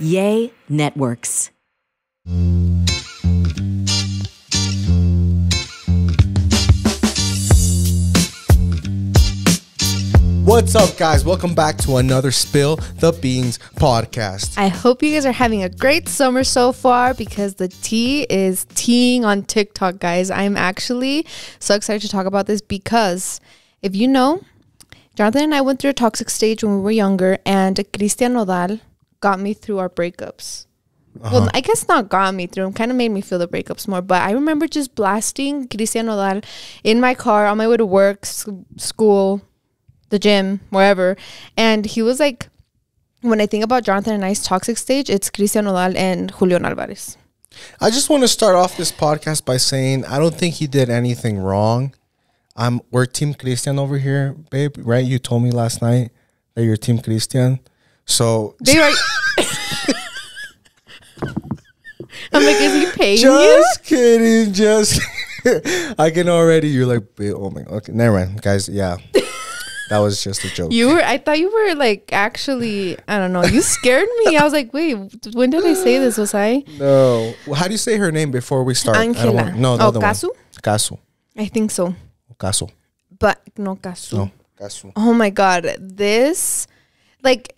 Yay Networks. What's up, guys? Welcome back to another Spill the Beans podcast. I hope you guys are having a great summer so far because the tea is teeing on TikTok, guys. I'm actually so excited to talk about this because if you know, Jonathan and I went through a toxic stage when we were younger, and Christian Nodal got me through our breakups. Uh-huh. Well, I guess not got me through. Kind of made me feel the breakups more. But I remember just blasting Christian Nodal in my car on my way to work, school, the gym, wherever. And he was like, when I think about Jonathan and I's toxic stage, it's Christian Nodal and Julión Álvarez. I just want to start off this podcast by saying I don't think he did anything wrong. I'm we're Team Christian over here, babe. Right? You told me last night that you're Team Christian. So They were. I'm like, is he paying you? just kidding, just I can already. You're like, oh my, okay, never mind, guys. Yeah, that was just a joke. You were. I thought you were like actually. I don't know. You scared me. I was like, wait, when did I say this? Was I? no, Well, how do you say her name before we start? I don't Angela. want- no, the Oh. Cazzu? Cazzu. I think so. Cazzu. But no caso. No, Cazzu. Oh my god, this like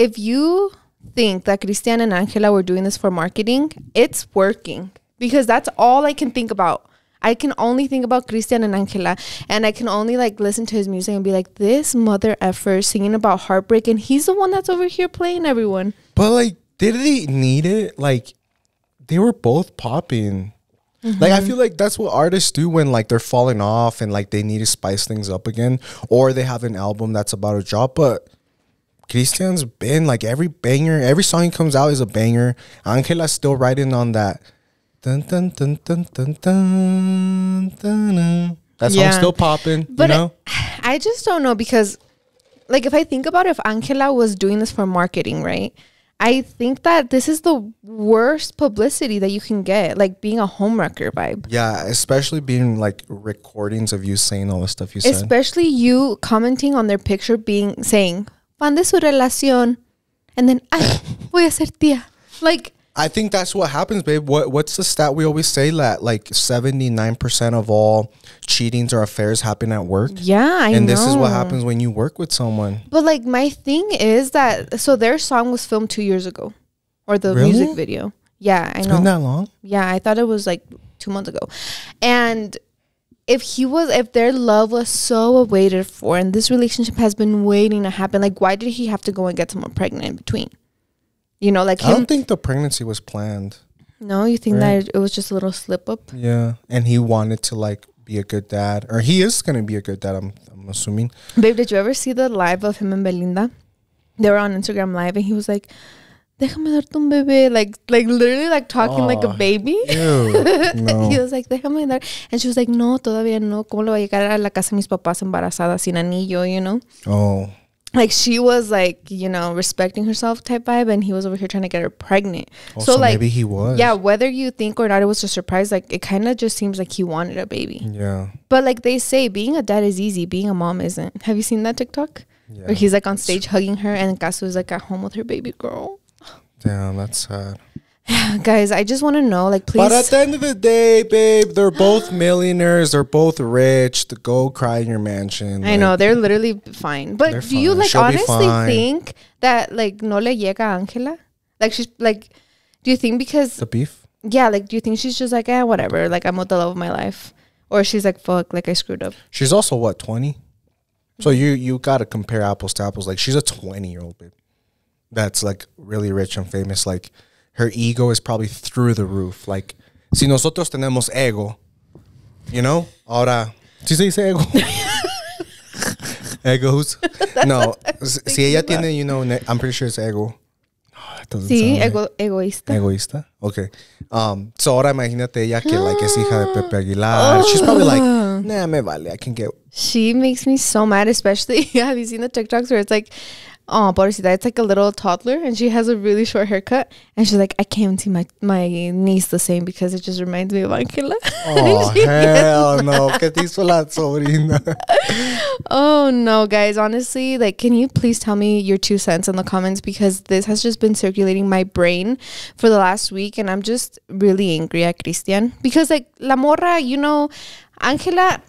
if you think that Christian and Angela were doing this for marketing, it's working because that's all I can think about. I can only think about Christian and Angela and I can only like listen to his music and be like this mother effer singing about heartbreak and he's the one that's over here playing everyone. But like, did they need it? Like, they were both popping. Like, I mm-hmm. feel like that's what artists do when like they're falling off and like they need to spice things up again, or they have an album that's about to drop. But Christian's been like every banger, every song he comes out is a banger. Angela's still riding on that. Dun, dun, dun, dun, dun, dun, dun. That song's Yeah. still popping. But you know? I just don't know because, like, if I think about if Angela was doing this for marketing, right? I think that this is the worst publicity that you can get, like being a homewrecker vibe. yeah, especially being like recordings of you saying all the stuff you said. Especially you commenting on their picture, being saying "fan de su relación," and then "ay, voy a ser tía." Like, I think that's what happens, babe. What what's the stat we always say that like seventy nine percent of all cheatings or affairs happen at work, yeah, I and know. this is what happens when you work with someone. But like, my thing is that so their song was filmed two years ago, or the Really? music video. Yeah, I It's know. been that long. Yeah, I thought it was like two months ago. And if he was, if their love was so awaited for, and this relationship has been waiting to happen, like why did he have to go and get someone pregnant in between? You know, like I don't think the pregnancy was planned. no, you think Right. that it was just a little slip up? Yeah, and he wanted to like be a good dad, or he is gonna be a good dad. I'm I'm assuming. Babe, did you ever see the live of him and Belinda? They were on Instagram live, and he was like, "Déjame darte un bebé," like, like literally, like talking like a baby. Ew, no. he was like, déjame dar. And she was like, no, todavía no. ¿Cómo le va a llegar a la casa de mis papás embarazada sin anillo, you know? Oh, Like she was like, you know, respecting herself type vibe, and he was over here trying to get her pregnant. oh, so, so, like, maybe he was. yeah, whether you think or not, it was a surprise. Like it kind of just seems like he wanted a baby. yeah, But like they say, being a dad is easy. Being a mom isn't. Have you seen that TikTok? yeah. Where he's like on stage hugging her, and Cazzu is like at home with her baby girl. Damn, that's sad. Guys, I just want to know, like, please. But at the end of the day, babe, they're both millionaires. They're both rich. To go cry in your mansion. I like- know they're literally fine, but do you like She'll honestly think that like no le llega Angela? Like she's like, do you think because the beef. yeah, like do you think she's just like eh whatever, like I'm with the love of my life, or she's like fuck, like I screwed up. She's also what twenty. So you you gotta compare apples to apples. Like she's a twenty year old babe, that's like really rich and famous. Like her ego is probably through the roof. Like si nosotros tenemos ego, you know. Ahora, si se dice ego. Egos. No, si ella tiene, you know, I'm pretty sure it's ego. That doesn't Sí, sound right. ego, egoísta. Egoísta. Okay. Um, so ahora imagínate ella que like es hija de Pepe Aguilar. She's probably like, nah, me vale. I can get She makes me so mad, especially have you seen the TikToks where it's like oh, pobrecita, it's like a little toddler, and she has a really short haircut, and she's like, I can't see my my niece the same because it just reminds me of Angela. Oh hell no! ¿Qué te hizo la sobrina? Oh no, guys! Honestly, like, can you please tell me your two cents in the comments because this has just been circulating my brain for the last week, and I'm just really angry at Christian because, like, la morra, you know, Angela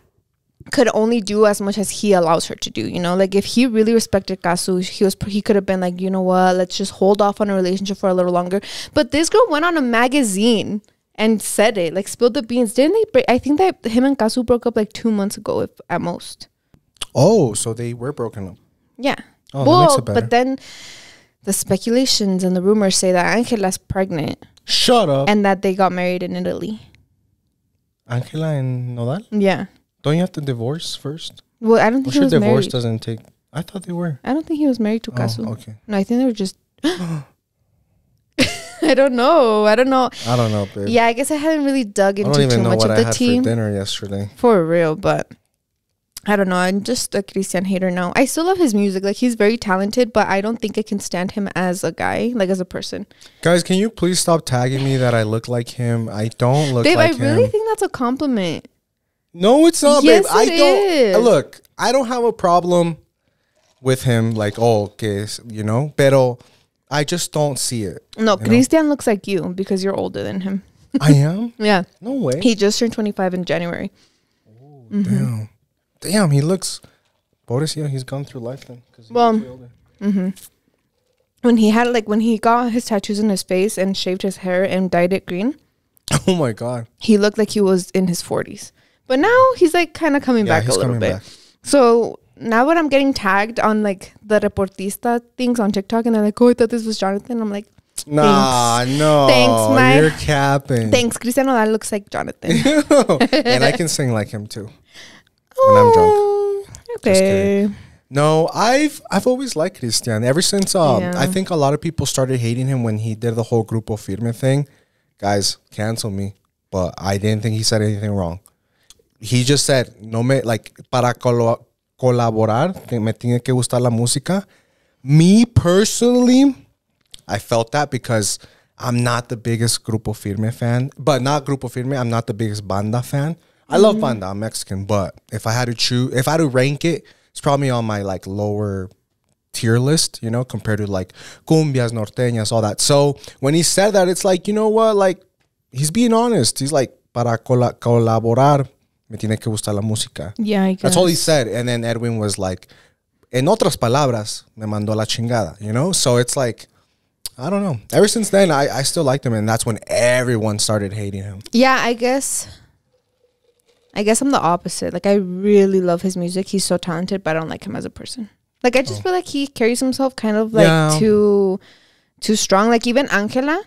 could only do as much as he allows her to do. You know, like if he really respected Cazzu, he was he could have been like, you know what, let's just hold off on a relationship for a little longer. But this girl went on a magazine and said it, like spilled the beans. Didn't they? Break? I think that him and Cazzu broke up like two months ago, if at most. Oh, so they were broken up. Yeah. Oh, that well, makes it better. but then the speculations and the rumors say that Angela's pregnant Shut up, and that they got married in Italy. Angela and Nodal. Yeah. Don't you have to divorce first? Well, I don't think sure he was divorce married. doesn't take. I thought they were. I don't think he was married to Oh, Cazzu. okay. No, I think they were just. I don't know. I don't know. I don't know, babe. Yeah, I guess I haven't really dug into too know much what of I the had team for dinner yesterday. for real, but I don't know. I'm just a Christian hater now. I still love his music. Like he's very talented, but I don't think I can stand him as a guy, like as a person. Guys, can you please stop tagging me that I look like him? I don't look Babe, like I really think that's a compliment. No, it's not, Yes, babe. I don't. Uh, is. Look, I don't have a problem with him. Like, oh, que es, you know, pero I just don't see it. No, You know? Christian looks like you because you're older than him. I am. Yeah. No way. He just turned 25 in January. Damn. Mm-hmm. Damn, he looks. Pobrecito, he's gone through life then. 'cause Well, older. Mm-hmm. When he had like when he got his tattoos in his face and shaved his hair and dyed it green, Oh my god. he looked like he was in his 40s. But now he's like kind of coming Yeah, back a he's little coming bit. back. So now when I'm getting tagged on like the reportista things on TikTok and they're like, oh, I thought this was Jonathan. I'm like, Nah, no. Thanks, my- You're capping. thanks, Cristiano. That looks like Jonathan. and I can sing like him too. When I'm drunk. Oh, Okay. No, I've I've always liked Cristiano. ever since. Um, Yeah. I think a lot of people started hating him when he did the whole Grupo Firme thing. Guys, cancel me, but I didn't think he said anything wrong. He just said no me like para colo- colaborar me tiene que gustar la música. Me personally, I felt that because I'm not the biggest Grupo Firme fan, but not Grupo Firme. I'm not the biggest banda fan. I love mm-hmm. banda. I'm Mexican, but if I had to choose, if I had to rank it, it's probably on my like lower tier list, you know, compared to like cumbias, norteñas, all that. So when he said that, it's like, you know what, like he's being honest. He's like, para cola- colaborar, me tiene que gustar la música. Yeah, I guess. That's all he said. And then Eduin was like, en otras palabras, me mandó la chingada, you know? So it's like, I don't know. Ever since then, I, I still liked him. And that's when everyone started hating him. Yeah, I guess. I guess I'm the opposite. Like I really love his music. He's so talented, but I don't like him as a person. Like I just oh. feel like he carries himself kind of like Yeah. too too strong. Like even Angela,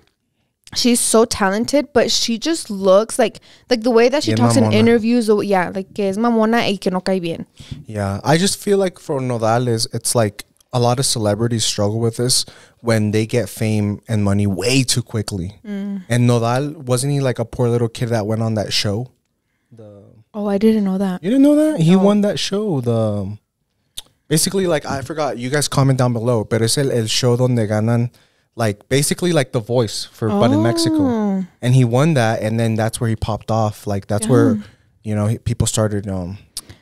she's so talented, but she just looks like like the way that she Bien talks in interviews. oh, Yeah, like que es mamona y que no cae bien. Yeah. I just feel like for Nodal, is it's like a lot of celebrities struggle with this when they get fame and money way too quickly. Mm. And Nodal, wasn't he like a poor little kid that went on that show? Oh, I didn't know that. You didn't know that? He won that show. The basically like I forgot. You guys comment down below. But it's el, el show donde ganan like basically like the voice for but in Mexico. Oh. And he won that and then that's where he popped off. Like that's where you know he, people started um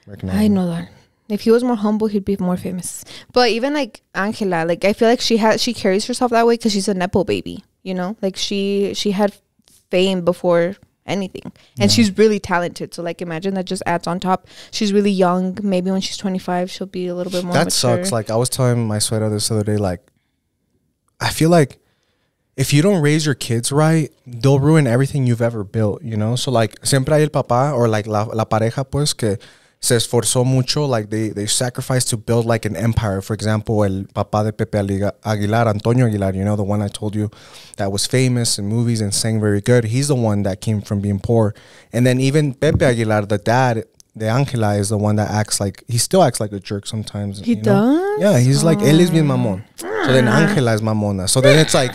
recognizing. I know that. If he was more humble, he'd be more famous. But even like Angela, like I feel like she has she carries herself that way because she's a nepo baby. You know, like she she had fame before anything, and she's really talented. So like imagine that just adds on top. She's really young. Maybe when she's twenty five, she'll be a little bit more. That mature. sucks. Like I was telling my sweater this other day, like I feel like if you don't raise your kids right, they'll ruin everything you've ever built, you know? So like siempre hay el papá or like la, la pareja pues que se esforzó mucho, like they they sacrificed to build like an empire. For example, el papá de Pepe Aguilar, Antonio Aguilar, you know, the one I told you that was famous in movies and sang very good. He's the one that came from being poor. And then even Pepe Aguilar, the dad, the Angela is the one that acts like he still acts like a jerk sometimes. He you know? does? Yeah, he's like él es bien mamón. So then ah. Angela is mamona. So then it's like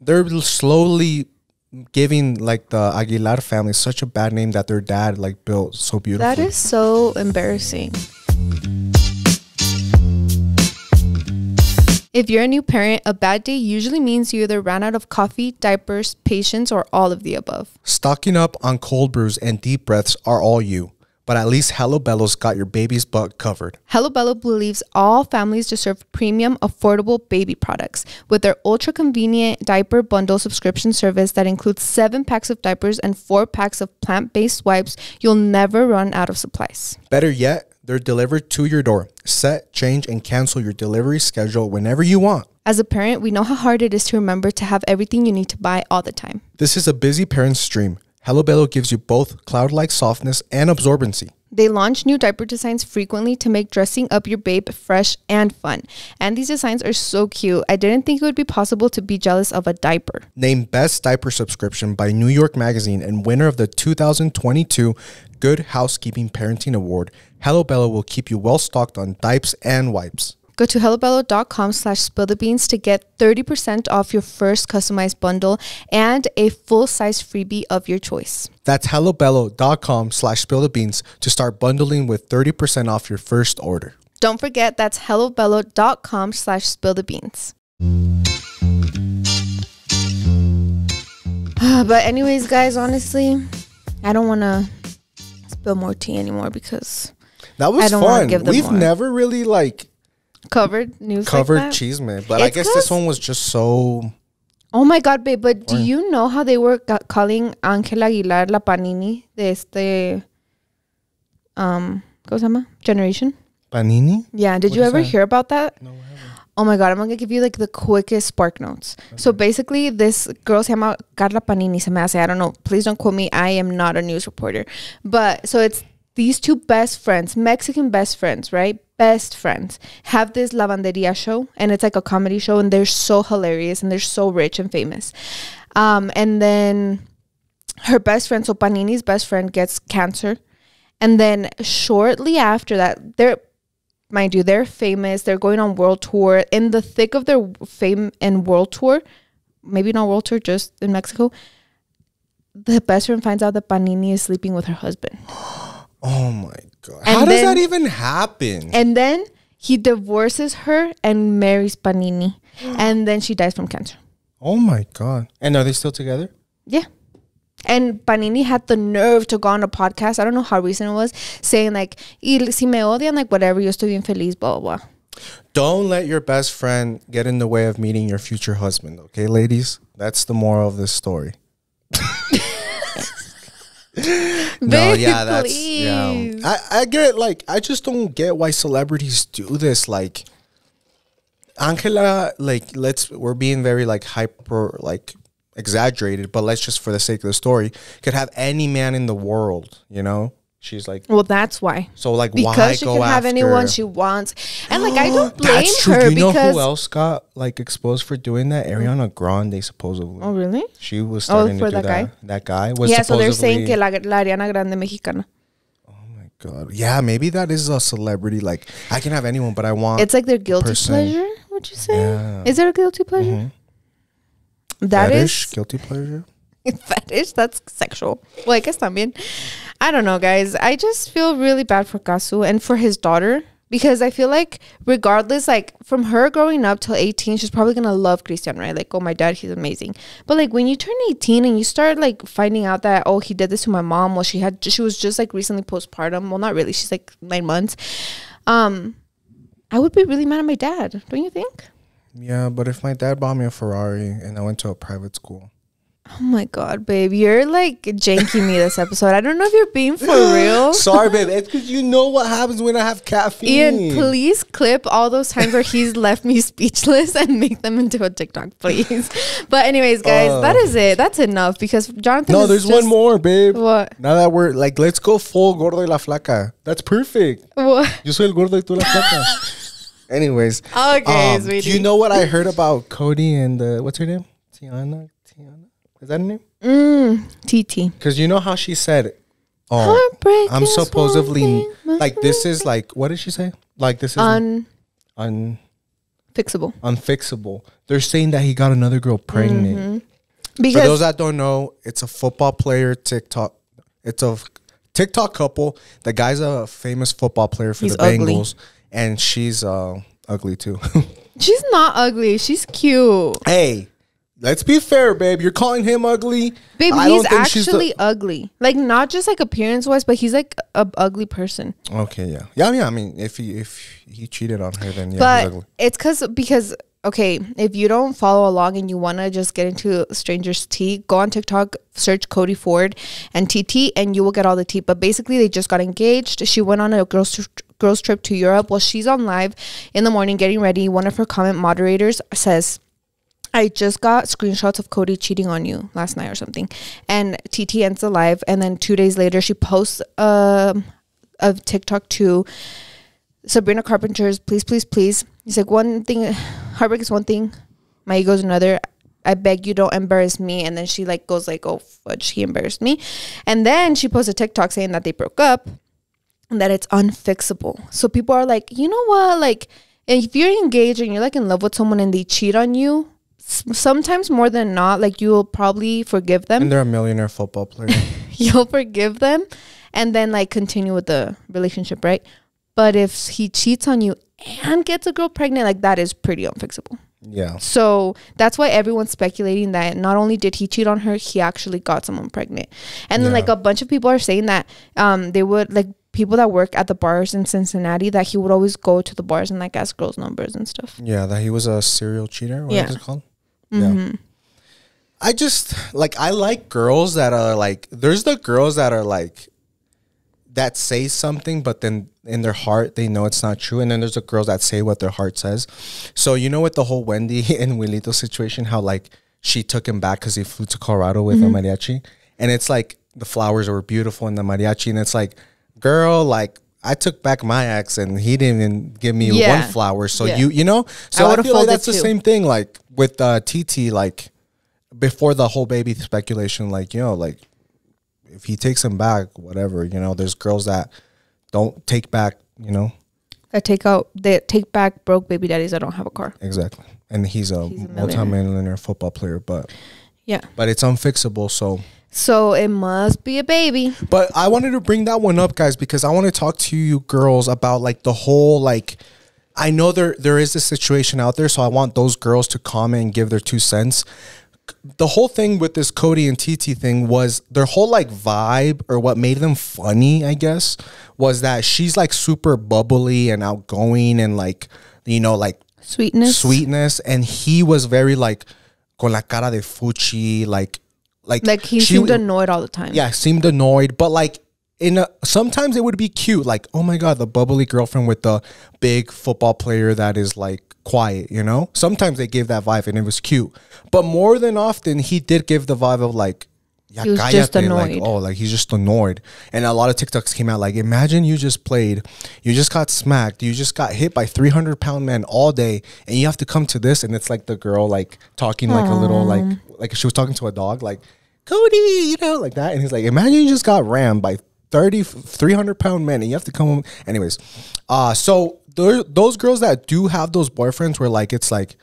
they're slowly giving like the Aguilar family such a bad name that their dad like built so beautifully. that is so embarrassing. If you're a new parent, a bad day usually means you either ran out of coffee, diapers, patience, or all of the above. Stocking up on cold brews and deep breaths are all you, but at least Hello Bello's got your baby's butt covered. Hello Bello believes all families deserve premium, affordable baby products. With their ultra convenient diaper bundle subscription service that includes seven packs of diapers and four packs of plant based wipes, you'll never run out of supplies. Better yet, they're delivered to your door. Set, change, and cancel your delivery schedule whenever you want. As a parent, we know how hard it is to remember to have everything you need to buy all the time. This is a busy parent's dream. Hello Bello gives you both cloud-like softness and absorbency. They launch new diaper designs frequently to make dressing up your babe fresh and fun. And these designs are so cute. I didn't think it would be possible to be jealous of a diaper. Named Best Diaper Subscription by New York Magazine and winner of the 2022 Good Housekeeping Parenting Award, Hello Bello will keep you well stocked on diapers and wipes. Go to hellobello.com slash spill the beans to get 30% off your first customized bundle and a full-size freebie of your choice. That's hellobello.com slash spill the beans to start bundling with 30% off your first order. Don't forget that's hellobello.com slash spill the beans. but anyways, guys, honestly, I don't want to spill more tea anymore because That was I don't fun. give them We've more. never really like covered news covered like cheese man, but I guess this one was just so Oh my God, babe! But do you know how they were ca- calling Ángela Aguilar la panini de este, um, ¿cómo? Generation. panini. Yeah. Did What you ever that? hear about that? No. Oh my God, I'm gonna give you like the quickest spark notes. So basically, this girl se llama Karla Panini. Se me hace. I don't know. Please don't quote me. I am not a news reporter. But so it's these two best friends, Mexican best friends, right? Best friends have this lavanderia show, and it's like a comedy show, and they're so hilarious and they're so rich and famous. Um, and then her best friend, so Panini's best friend, gets cancer. And then shortly after that, they're mind you, they're famous. They're going on world tour. In the thick of their fame and world tour, maybe not world tour, just in Mexico, the best friend finds out that Panini is sleeping with her husband. Oh my god. And How does then- that even happen? And then he divorces her and marries Panini. And then she dies from cancer. oh my god. And are they still together? Yeah. And Panini had the nerve to go on a podcast. I don't know how recent it was, saying like, si me odian, like whatever, yo estoy bien feliz, blah, blah, blah. Don't let your best friend get in the way of meeting your future husband, okay, ladies? That's the moral of this story. no, yeah, that's yeah. I, I get like I just don't get why celebrities do this. Like Angela, like let's we're being very like hyper like exaggerated, but let's just for the sake of the story, could have any man in the world, you know? She's like Well, that's why. so like because why she go can have after anyone she wants. And like I don't blame That's true. her Do you know because who else got like exposed for doing that? Ariana Grande supposedly. Oh really? She was Oh, starting for to do that that. guy? That guy was yeah, so they're saying que la, la Ariana Grande mexicana. Oh my god. Yeah, maybe that is a celebrity. Like I can have anyone, but I want. It's like their guilty person. pleasure, would you say? Yeah. Is it a guilty pleasure? Mhm. That fetish, is guilty pleasure. fetish. That's sexual. Well, I guess también. I don't know, guys. I just feel really bad for Cazzu and for his daughter because I feel like, regardless, like from her growing up till 18, she's probably gonna love Christian, right? Like, oh, my dad, he's amazing. But like when you turn 18 and you start like finding out that, oh, he did this to my mom, well, she had, she was just like recently postpartum. Well, not really. She's like nine months. Um, I would be really mad at my dad, don't you think? Yeah, but if my dad bought me a Ferrari and I went to a private school, Oh my god, babe, you're like janking me this episode. I don't know if you're being for real. sorry, babe. It's because you know what happens when I have caffeine. Ian, please clip all those times where he's left me speechless and make them into a TikTok, please. But anyways, guys, Uh. that is it. That's enough because Jonathan. No, there's just- one more, babe. What? Now that we're like, let's go full gordo y la flaca. That's perfect. What? Yo soy el gordo y tú la flaca. Anyways, Okay, um, sweetie. do you know what I heard about Cody and uh, what's her name? Tiana. Is that her name? Mm, TT. Because you know how she said, "Oh, Heartbreak I'm supposedly like this is like what did she say? Like this is Unfixable. un unfixable." They're saying that he got another girl pregnant. Mm-hmm. For Because those that don't know, it's a football player TikTok. It's a TikTok couple. The guy's a famous football player for He's the ugly. Bengals, and she's uh, ugly too. She's not ugly. She's cute. Hey, let's be fair, babe. You're calling him ugly. Babe, I he's don't think she's the- actually ugly. Like not just like appearance wise, but he's like a ugly person. Okay, yeah, yeah, yeah. I mean, if he if he cheated on her, then yeah, he's but ugly. it's cause because okay, if you don't follow along and you wanna just get into strangers' tea, go on TikTok, search Cody Ford and TT, and you will get all the tea. But basically, they just got engaged. She went on a girls tr- girls trip to Europe. Well, she's on live in the morning getting ready. One of her comment moderators says. I just got screenshots of Cody cheating on you last night or something. And TT ends the live. And then two days later, she posts um, a TikTok to Sabrina Carpenter's Please, Please, Please. He's like, one thing, heartbreak is one thing, my ego is another. I beg you don't embarrass me. And then she like goes like, oh fudge, he embarrassed me. And then she posts a TikTok saying that they broke up and that it's unfixable. So people are like, you know what? Like, if you're engaged and you're like in love with someone and they cheat on you, sometimes more than not, like you'll probably forgive them. And they're a millionaire football player. You'll forgive them and then like continue with the relationship, right? But if he cheats on you and gets a girl pregnant, like that is pretty unfixable. yeah. So that's why everyone's speculating that not only did he cheat on her, he actually got someone pregnant. And then like a bunch of people are saying that um they would like people that work at the bars in Cincinnati that he would always go to the bars and like ask girls numbers and stuff. Yeah, that he was a serial cheater. What Yeah. is it called? Mhm. Yeah. I just like I like girls that are like there's the girls that are like that say something but then in their heart they know it's not true and then there's the girls that say what their heart says. So you know with the whole Wendy and Wilito situation how like she took him back cuz he flew to Colorado with a mariachi and it's like the flowers were beautiful in the mariachi and it's like girl like I took back my ex and he didn't even give me Yeah. one flower so Yeah. you you know so I, would've feel like that's the too. same thing like with uh TT like before the whole baby speculation, like, you know, like if he takes him back, whatever, you know, there's girls that don't take back, you know, That take out they take back broke baby daddies that don't have a car. exactly. And he's a, He's a multi-millionaire football player, but Yeah. but it's unfixable. So, So it must be a baby. but I wanted to bring that one up, guys, because I want to talk to you girls about like the whole like. I know there there is a situation out there, so I want those girls to comment and give their two cents. the whole thing with this Cody and TT thing was their whole like vibe or what made them funny, I guess, was that she's like super bubbly and outgoing and like, you know, like Sweetness. sweetness. And he was very like con la cara de fuchi, like, like, Like he she- seemed annoyed all the time. yeah, seemed annoyed, but like in a, sometimes it would be cute, like oh my god, the bubbly girlfriend with the big football player that is like quiet, you know. Sometimes they gave that vibe and it was cute, but more than often he did give the vibe of like. Ya He was just cállate, like, oh, like he's just annoyed. And a lot of TikToks came out like, imagine you just played, you just got smacked, you just got hit by 300 pound men all day, and you have to come to this. And it's like the girl like talking like a little, like, like she was talking to a dog, like, Cody, you know, like that. And he's like, imagine you just got rammed by 30, 300 pound men and you have to come home. Anyways, uh, so those girls that do have those boyfriends where like, it's like,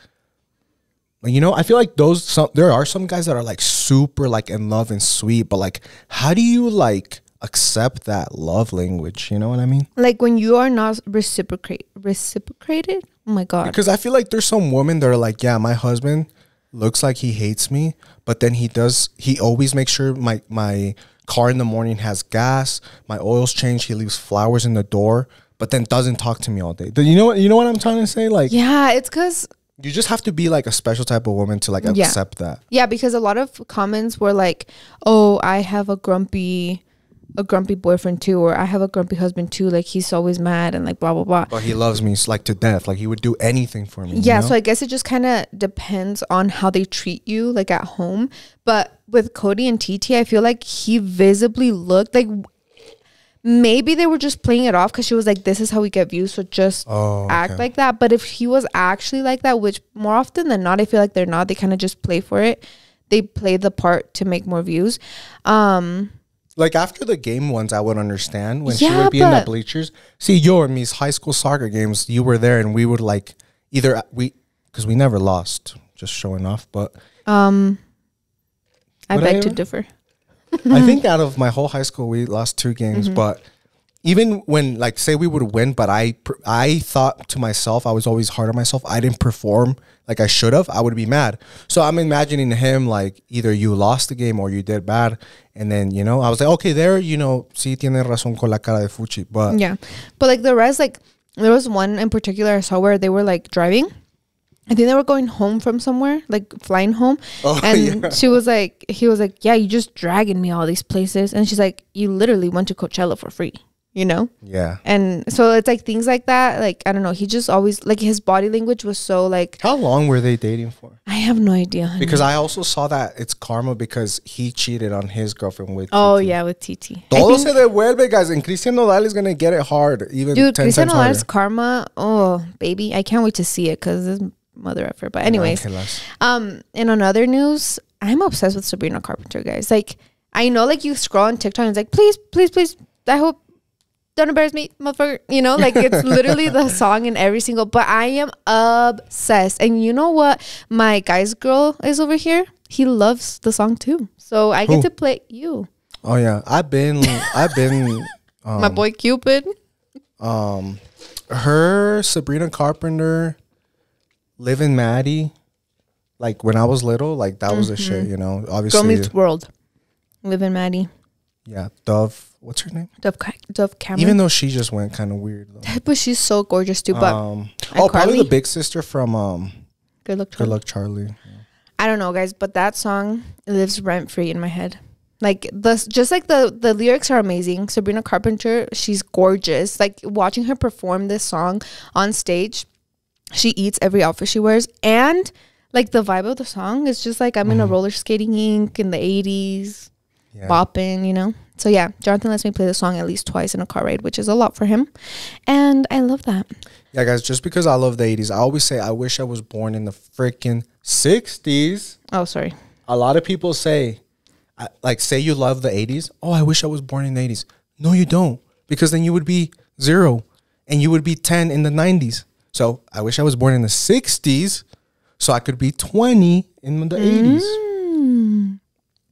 you know, I feel like those, some, there are some guys that are like super like in love and sweet, but like, how do you like accept that love language? You know what I mean? Like when you are not reciprocate reciprocated. Oh my god. Because I feel like there's some women that are like, yeah, my husband looks like he hates me, but then he does. He always makes sure my my car in the morning has gas, my oil's changed. He leaves flowers in the door, but then doesn't talk to me all day. You know what you know what I'm trying to say? Like, Yeah, it's cause you just have to be like a special type of woman to like Yeah. accept that. yeah, because a lot of comments were like, "Oh, I have a grumpy, a grumpy boyfriend too, or I have a grumpy husband too. Like he's always mad and like blah blah blah." But he loves me like to death. Like he would do anything for me. you Yeah, know? so I guess it just kind of depends on how they treat you, like at home. But with Cody and TT, I feel like he visibly looked like maybe they were just playing it off because she was like, "This is how we get views, so just Oh, act okay. like that." But if he was actually like that, which more often than not, I feel like they're not. They kind of just play for it. They play the part to make more views. Um, Like after the game ones, I would understand when she would be in the bleachers. See, yo, in these high school soccer games, you were there, and we would like either we because we never lost, just showing off. But um, I beg I to differ. I think out of my whole high school, we lost two games. Mm-hmm. But even when like say we would win, but I I thought to myself, I was always hard on myself. I didn't perform like I should have. I would be mad. So I'm imagining him like either you lost the game or you did bad, and then you know I was like, okay, there, you know, sí tiene razón con la cara de fuchi, but Yeah. But like the rest, like there was one in particular I saw where they were like driving. I think they were going home from somewhere, like flying home. Oh, and yeah. she was like, he was like, yeah, you just dragging me all these places. And she's like, you literally went to Coachella for free, you know? yeah. And so it's like things like that. Like, I don't know. He just always, like, his body language was so like, How long were they dating for? I have no idea. honey. Because I also saw that it's karma because he cheated on his girlfriend with. oh, TT. yeah, with TT. Todo se devuelve, guys, and Christian Nodal is gonna get it hard, even Dude, ten Christian times Nodal's karma. Oh, baby. I can't wait to see it because this mother effer. But, anyways. Um, and on other news, I'm obsessed with Sabrina Carpenter, guys. Like, I know, like, you scroll on TikTok and it's like, please, please, please, I hope don't embarrass me, motherfucker. You know, like, it's literally the song in every single, but I am obsessed. And you know what? My guy's girl is over here. He loves the song too. So I get to play you, Oh yeah, I've been, I've been, um, my boy Cupid. um, her Sabrina Carpenter, Liv and Maddie, like when I was little, like that was the shit, you know. Mm-hmm. Girl Obviously, meets world. Liv and Maddie. yeah, Dove. What's her name? Dove, Dove Cameron. Even though she just went kind of weird. Though. but she's so gorgeous too. But um, oh, probably the big sister from um, good luck her. Good Luck Charlie. I don't know, guys, but that song lives rent free in my head. Like the just like the the lyrics are amazing. Sabrina Carpenter, she's gorgeous. Like watching her perform this song on stage, she eats every outfit she wears, and like the vibe of the song is just like I'm in a mm-hmm. roller skating ink in the '80s, Yeah. bopping, you know. So yeah, Jonathan lets me play the song at least twice in a car ride, which is a lot for him, and I love that. Yeah, guys, just because I love the 80s, I always say I wish I was born in the freaking 60s. Oh, sorry. A lot of people say, like, say you love the 80s. Oh, I wish I was born in the 80s. No, you don't, because then you would be zero and you would be 10 in the 90s. So I wish I was born in the 60s so I could be 20 in the 80s. Mm.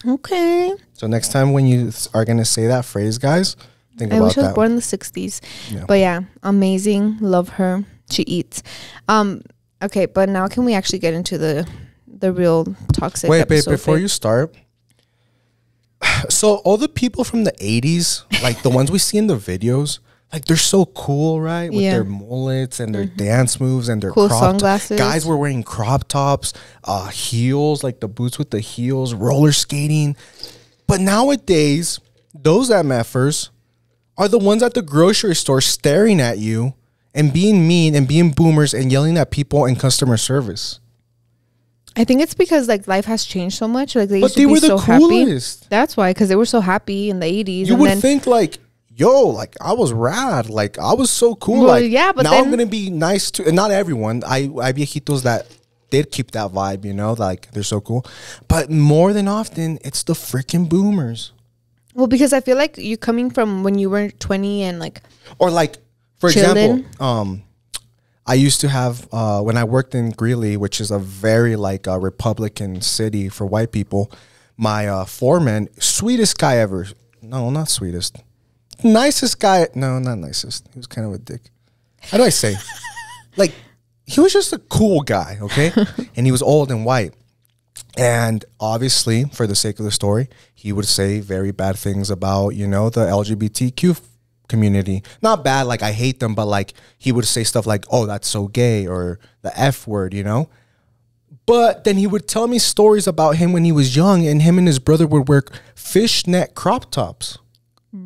Okay. So next time when you are going to say that phrase, guys, think I about wish I was that. born in the '60s. Yeah. But yeah, amazing. Love her. She eats. Um. Okay, but now can we actually get into the the real toxic? Wait, babe, before you start. So all the people from the 80s, like the ones we see in the videos, like they're so cool, right? With Yeah. their mullets and their dance moves and their Cool crop top- Guys were wearing crop tops, uh, heels, like the boots with the heels, roller skating. But nowadays, those MFers are the ones at the grocery store staring at you and being mean and being boomers and yelling at people in customer service. I think it's because like life has changed so much. Like they But used to be were the so happy. That's why, because they were so happy in the '80s. you and would then, think like yo like i was rad. Like i was so cool. Well, like yeah, but now i'm gonna be nice to and not everyone. I i viejitos that did keep that vibe you know like they're so cool. But more than often it's the freaking boomers. Well, because I feel like you coming from when you were 20 and like or like for example um i used to have uh when i worked in greeley which is a very like a republican city for white people my uh foreman sweetest guy ever. No not sweetest nicest guy no not nicest. He was kind of a dick. How do i say? Like he was just a cool guy okay? And he was old and white. And obviously for the sake of the story he would say very bad things about you know the lgbtq community. Not bad like i hate them but like he would say stuff like oh that's so gay or the f word you know? But then he would tell me stories about him when he was young and him and his brother would wear fishnet crop tops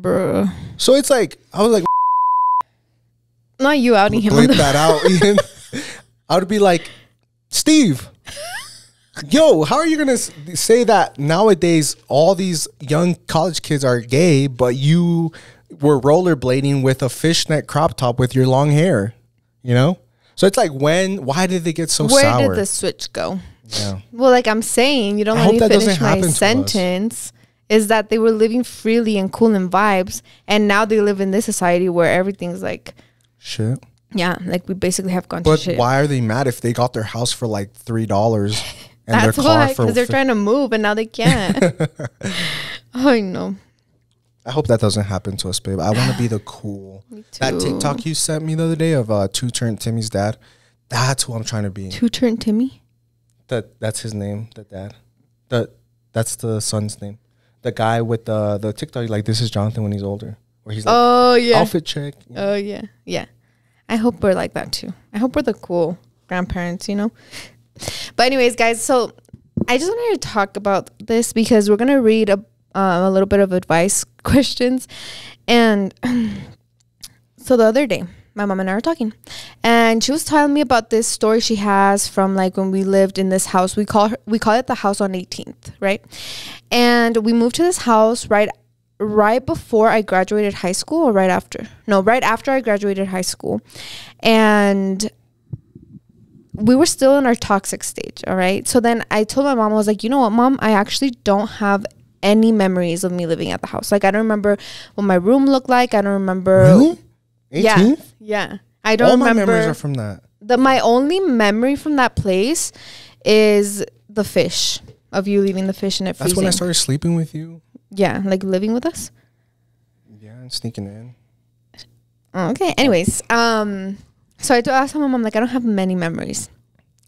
bruh. so it's like i was like Not you outing him. bleep that out. Ian. I would be like, Steve, yo, how are you gonna say that nowadays all these young college kids are gay, but you were rollerblading with a fishnet crop top with your long hair? You know, so it's like when, why did they get so Where sour? did the switch go? yeah. Well, like I'm saying, you don't I let me finish my sentence. Is that they were living freely and cool in vibes, and now they live in this society where everything's like, Shit. yeah, like we basically have gone to But shit. why are they mad if they got their house for like three dollars and That's their car why, because they're trying to move and now they can't. I know. I hope that doesn't happen to us, babe. I want to be the cool. That too. TikTok you sent me the other day of uh, two turn Timmy's dad. That's who I'm trying to be. Two turn Timmy. That that's his name. The dad. The that's the son's name. The guy with the the TikTok like this is Jonathan when he's older, where he's like Oh yeah. outfit check. Oh yeah. Yeah. I hope we're like that too. I hope we're the cool grandparents, you know. But anyways, guys, so I just wanted to talk about this because we're gonna read a uh, a little bit of advice questions, and so the other day, my mom and I were talking, and she was telling me about this story she has from like when we lived in this house. We call her, we call it the house on 18th, right? And we moved to this house right right before I graduated high school or right after? No, right after I graduated high school. And we were still in our toxic stage, all right? So then I told my mom I was like, "You know what, mom? I actually don't have any memories of me living at the house. Like I don't remember what my room looked like. I don't remember Really? Yeah. 18th? Yeah. I don't All my remember memories are from that. the my only memory from that place is the fish of you leaving the fish in it That's when I started sleeping with you. yeah, like living with us. Yeah, and sneaking in. Okay. Anyways, um, so I told- asked my mom like I don't have many memories.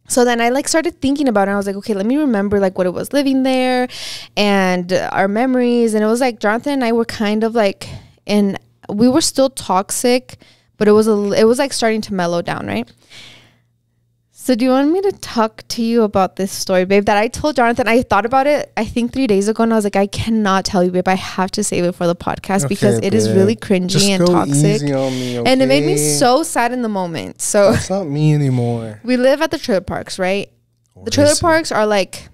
So then I like started thinking about it. I was like, okay, let me remember like what it was living there, and uh, our memories. And it was like Jonathan and I were kind of like, in we were still toxic, but it was a it was like starting to mellow down, right? So do you want me to talk to you about this story, babe? That I told Jonathan. I thought about it. I think three days ago, and I was like, I cannot tell you, babe. I have to save it for the podcast because Okay, it is babe. really cringy Just and toxic me, and it made me so sad in the moment. So it's not me anymore. we live at the trailer parks, right? Or The trailer parks are like,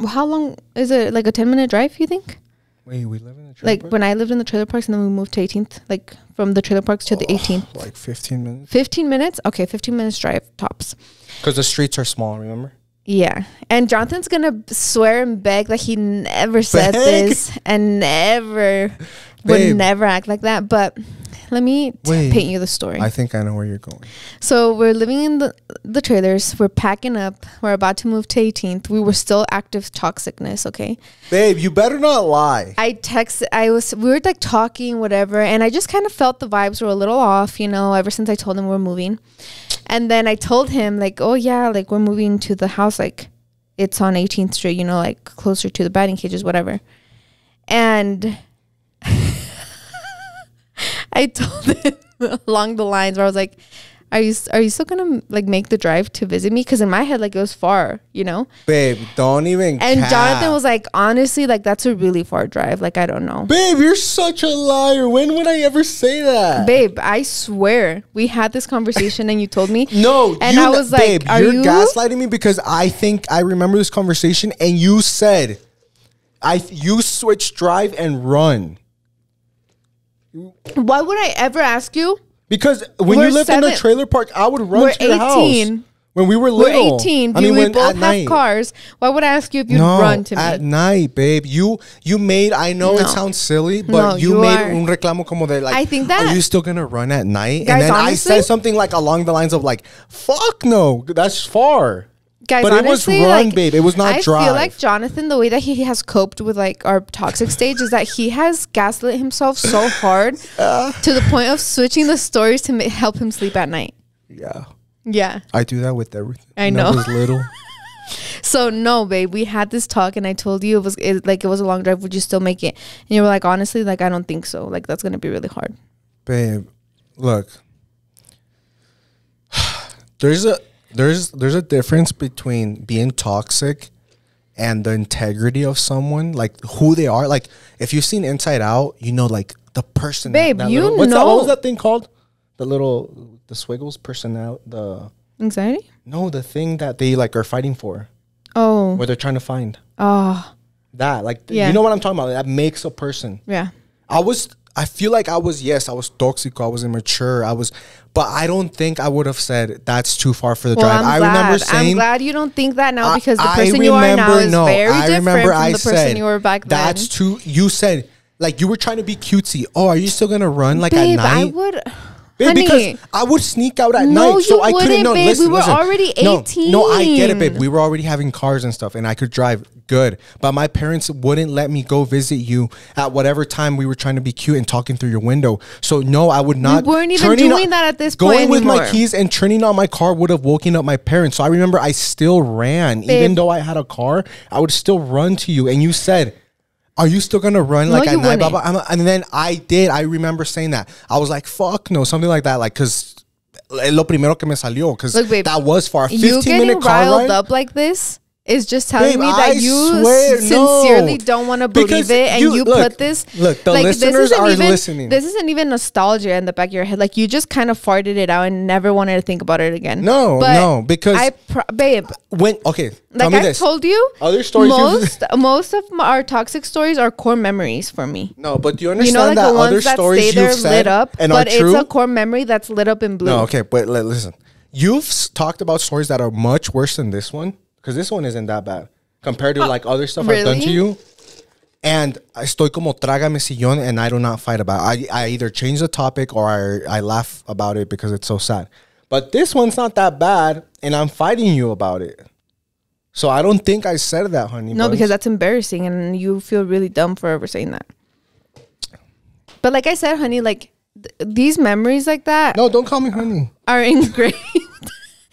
well, how long is it? Like a ten minute drive? You think? Wait, we live in trailer Like park? when I lived in the trailer parks and then we moved to 18th, like from the trailer parks to the Oh, 18th, like 15 minutes. 15 minutes. Okay, 15 minutes drive tops. Because the streets are small, remember? Yeah, and Jonathan's gonna swear and beg that he never said Beg? this and never would never act like that. But let me Wait. paint you the story. I think I know where you're going. So we're living in the the trailers. We're packing up. We're about to move to 18th. We were still active toxicness. Okay. Babe, you better not lie. I text. I was. We were like talking, whatever, and I just kind of felt the vibes were a little off. You know, ever since I told him we're moving, and then I told him like, oh yeah, like we're moving to the house. Like, it's on 18th Street. You know, like closer to the batting cages, whatever. And I told him along the lines where I was like, "Are you are you still gonna like make the drive to visit me?" Because in my head, like it was far, you know. Babe, don't even And cap. Jonathan was like, "Honestly, like that's a really far drive. Like I don't know." Babe, you're such a liar. When would I ever say that? Babe, I swear we had this conversation and you told me. No, And I was like, babe, are you're you- gaslighting me because I think I remember this conversation and you said, I you switch drive and run Why would I ever ask you? because when We're you lived in seven- a trailer park, I would run We're to your 18. house when we were We're little. 18. I mean, we when both at have night. cars. Why would I ask you if you'd run to me? at night, babe. You you made. I know No. it sounds silly, but No, you, you made are- un reclamo como de like. I think that- are you still gonna run at night? Guys, and then I honestly- said something like along the lines of like, "Fuck no, that's far." Guys, but honestly, it was run, like, babe. It was not I drive. feel like Jonathan, the way that he has coped with like our toxic stage is that he has gaslit himself so hard to the point of switching the stories to ma- help him sleep at night. yeah, Yeah. I do that with everything. I know. was little. So no, babe, we had this talk, and I told you it was it, like it was a long drive. Would you still make it? And you were like, honestly, like I don't think so. Like that's gonna be really hard. babe look there's a there's there's a difference between being toxic and the integrity of someone like who they are. Like if you've seen inside out you know like the person Babe, you little, what's that, what was that thing called? The little the swiggles personality the Anxiety? no the thing that they like are fighting for. Oh, what they're trying to find. Oh, that like Yeah. you know what i'm talking about? That makes a person. Yeah. I was I feel like I was yes, I was toxic, I was immature, I was but I don't think I would have said that's too far for the Well, drive. I'm I glad. remember saying I'm glad you don't think that now because the I person you are now is no, very I different remember from I the person said, you were back then. That's too you said like you were trying to be cutesy. Oh, are you still gonna run like Babe, at I would. Babe, Honey. because I would sneak out at No, night, so you I couldn't. No, babe. We were listen. already No, no, I get it, babe. We were already having cars and stuff, and I could drive good. But my parents wouldn't let me go visit you at whatever time we were trying to be cute and talking through your window. So no, I would not. We weren't even doing on- that at this going point with my keys and turning on my car would have woken up my parents. So I remember I still ran, even though I had a car. I would still run to you, and you said. Are you still gonna run No, like at you night? Blah, blah, I'm- And then I did. I remember saying that. I was like, "Fuck no," something like that. Like, cause lo primero que me salió. Cause Look, babe, that was far. You Fifteen getting minute car riled ride. up like this is just telling Babe, me that I you swear, sincerely no. don't want to Because believe it, and you- you, look, put this. look, the this listeners isn't are even, listening. This isn't even nostalgia in the back of your head. Like you just kind of farted it out and never wanted to think about it again. No, But no, because- I, pro- babe, When okay, tell like me I this. told you, Other stories you- Most most of my, our toxic stories are core memories for me. no, but do you You understand know, like that the other that stories stay there you've said lit up, and but are true? it's a core memory that's lit up in blue. no, okay, but listen. You've s- talked about stories that are much worse than this one because this one isn't that bad compared to ah, like other stuff I've done to really? you. And I estoy como trágame sillón and I do not fight about it. I, I either change the topic or I, I laugh about it because it's so sad. But this one's not that bad and I'm fighting you about it. So I don't think I said that, honey. No, buns. because that's embarrassing and you feel really dumb for ever saying that. But like I said, honey, like th- these memories like that No, don't call me honey. are engraved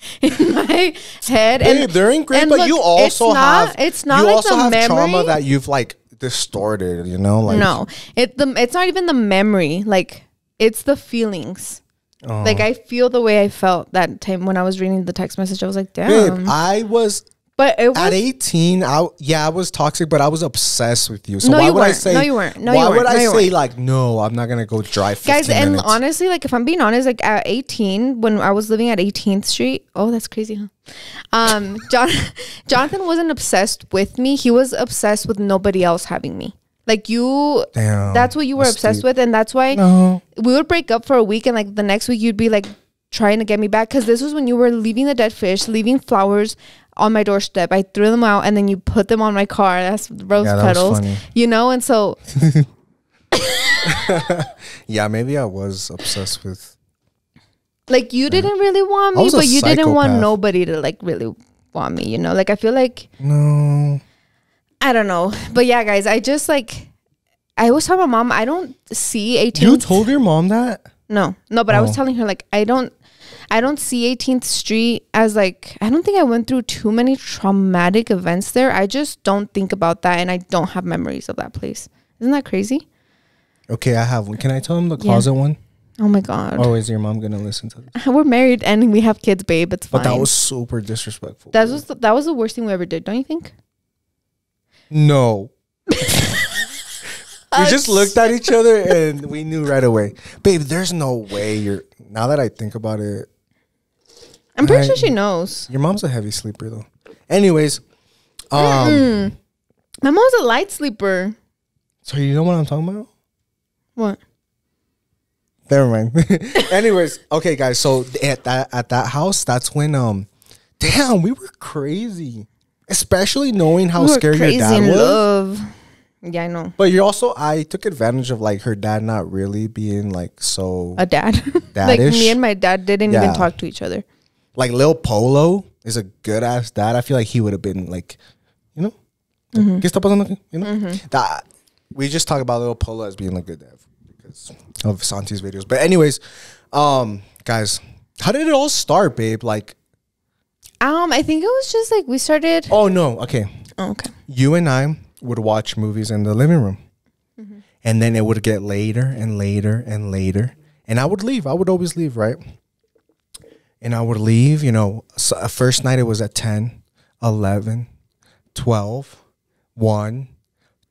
in my head. Babe, and they're engraved, and but look, you it's also not- have it's not you like also the have memory. trauma that you've like distorted, you know? Like no, it the it's not even the memory. Like it's the feelings. Oh. Like I feel the way I felt that time when I was reading the text message. I was like, Babe, damn. I was but it was at 18, I yeah, I was toxic, but I was obsessed with you. So No, why you would I weren't. say No, you weren't. No, why you would weren't. I No, say like no, I'm not gonna go drive 15 guys and minutes. honestly like if i'm being honest like at 18 when i was living at 18th street oh that's crazy huh um john jonathan wasn't obsessed with me he was obsessed with nobody else having me like you Damn, that's what you were obsessed deep. with and that's why No. we would break up for a week and like the next week you'd be like trying to get me back because this was when you were leaving the dead fish leaving flowers on my doorstep. I threw them out and then you put them on my car. That's rose Yeah, that petals you know? And so Yeah, maybe I was obsessed with like you didn't really want me but you didn't want nobody to like really want me you know? Like i feel like no. i don't know. But yeah guys i just like i always tell my mom i don't see 18th You told your mom that? no. No but i was Oh. telling her like i don't i don't see 18th street as like i don't think i went through too many traumatic events there i just don't think about that and i don't have memories of that place isn't that crazy Okay, I have one. Can I tell him the Yeah. closet one? oh my god Oh, is your mom gonna listen to this? we're married and we have kids babe it's fine But that was super disrespectful. that was the, that was the worst thing we ever did don't you think No. we just looked at each other and we knew right away. Babe, there's no way you're now that I think about it. I'm pretty I- sure she knows Your mom's a heavy sleeper though. Anyways, um Mm. my mom's a light sleeper so you know what I'm talking about? what Never mind. Anyways, okay guys, so at that at that house, that's when um damn, we were crazy. Especially knowing how we were scared your dad in was. love yeah i know But you're also I took advantage of like her dad not really being like so a dad like Daddish? me and my dad didn't Yeah. even talk to each other like Lil Polo is a good ass dad. I feel like he would have been like, you know, like, Mm-hmm. ¿qué está pasando aquí? You know, that we just talk about Lil Polo as being a good dad because of Santi's videos. But anyways, um, guys, how did it all start, babe? Like, Um, I think it was just like we started. oh no, okay, Oh, okay. you and I would watch movies in the living room, and then it would get later and later and later, and I would leave. I would always leave, right? And I would leave, you know, so uh, first night it was at 10, 11, 12, 1,